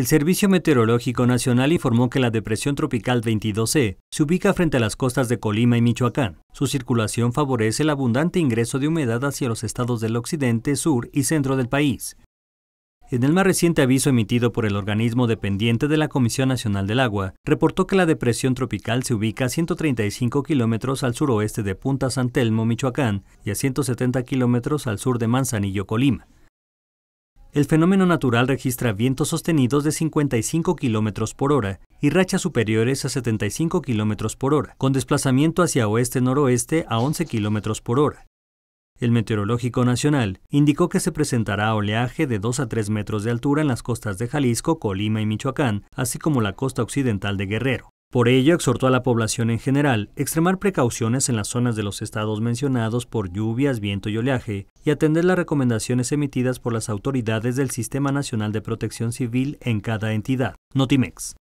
El Servicio Meteorológico Nacional informó que la depresión tropical 22C se ubica frente a las costas de Colima y Michoacán. Su circulación favorece el abundante ingreso de humedad hacia los estados del occidente, sur y centro del país. En el más reciente aviso emitido por el organismo dependiente de la Comisión Nacional del Agua, reportó que la depresión tropical se ubica a 135 kilómetros al suroeste de Punta San Telmo, Michoacán, y a 170 kilómetros al sur de Manzanillo, Colima. El fenómeno natural registra vientos sostenidos de 55 km por hora y rachas superiores a 75 km por hora, con desplazamiento hacia oeste-noroeste a 11 km por hora. El Meteorológico Nacional indicó que se presentará oleaje de 2 a 3 metros de altura en las costas de Jalisco, Colima y Michoacán, así como la costa occidental de Guerrero. Por ello, exhortó a la población en general extremar precauciones en las zonas de los estados mencionados por lluvias, viento y oleaje, y atender las recomendaciones emitidas por las autoridades del Sistema Nacional de Protección Civil en cada entidad. Notimex.